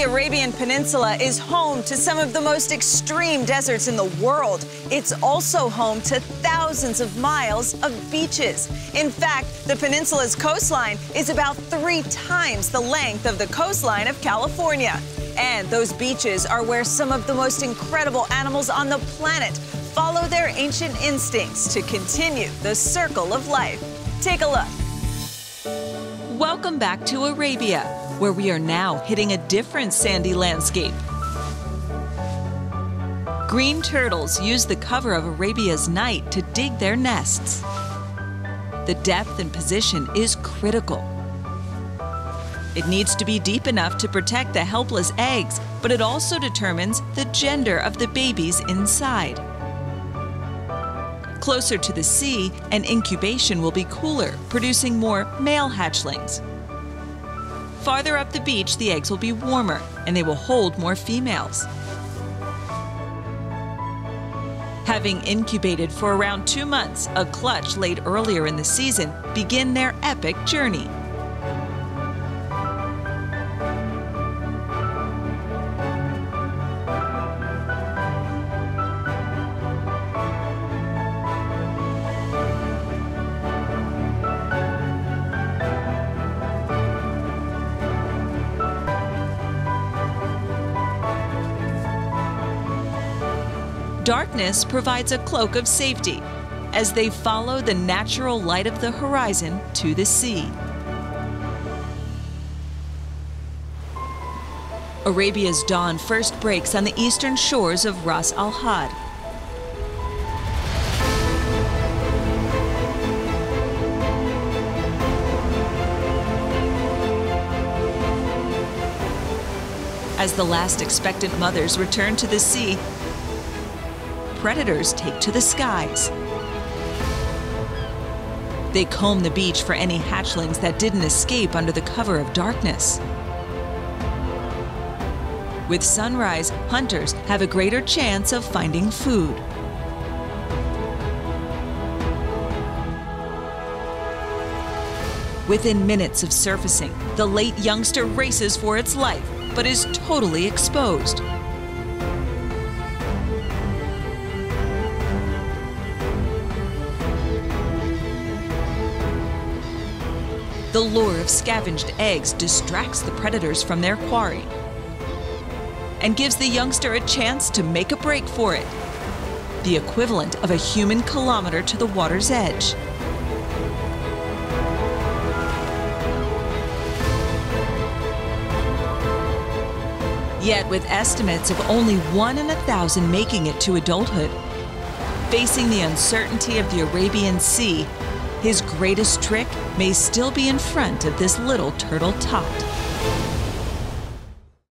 The Arabian Peninsula is home to some of the most extreme deserts in the world. It's also home to thousands of miles of beaches. In fact, the peninsula's coastline is about three times the length of the coastline of California. And those beaches are where some of the most incredible animals on the planet follow their ancient instincts to continue the circle of life. Take a look. Welcome back to Arabia, where we are now hitting a different sandy landscape. Green turtles use the cover of Arabia's night to dig their nests. The depth and position is critical. It needs to be deep enough to protect the helpless eggs, but it also determines the gender of the babies inside. Closer to the sea, an incubation will be cooler, producing more male hatchlings. Farther up the beach, the eggs will be warmer and they will hold more females. Having incubated for around two months, a clutch laid earlier in the season begin their epic journey. Darkness provides a cloak of safety as they follow the natural light of the horizon to the sea. Arabia's dawn first breaks on the eastern shores of Ras Al Had. As the last expectant mothers return to the sea, predators take to the skies. They comb the beach for any hatchlings that didn't escape under the cover of darkness. With sunrise, hunters have a greater chance of finding food. Within minutes of surfacing, the late youngster races for its life, but is totally exposed. The lure of scavenged eggs distracts the predators from their quarry and gives the youngster a chance to make a break for it, the equivalent of a human kilometer to the water's edge. Yet, with estimates of only one in a thousand making it to adulthood, facing the uncertainty of the Arabian Sea, his greatest trick may still be in front of this little turtle tot.